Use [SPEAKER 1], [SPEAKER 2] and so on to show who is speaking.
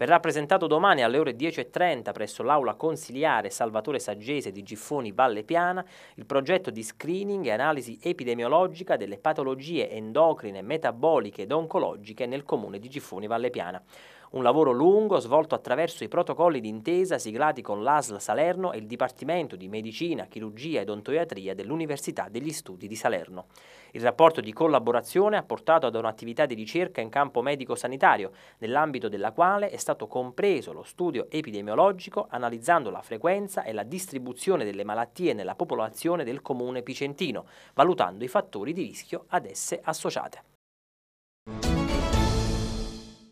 [SPEAKER 1] Verrà presentato domani alle ore 10.30 presso l'aula consiliare Salvatore Saggese di Giffoni Valle Piana il progetto di screening e analisi epidemiologica delle patologie endocrine, metaboliche ed oncologiche nel comune di Giffoni Valle Piana. Un lavoro lungo svolto attraverso i protocolli d'intesa siglati con l'ASL Salerno e il Dipartimento di Medicina, Chirurgia ed Ontoiatria dell'Università degli Studi di Salerno. Il rapporto di collaborazione ha portato ad un'attività di ricerca in campo medico-sanitario, nell'ambito della quale è stato compreso lo studio epidemiologico analizzando la frequenza e la distribuzione delle malattie nella popolazione del comune picentino, valutando i fattori di rischio ad esse associate.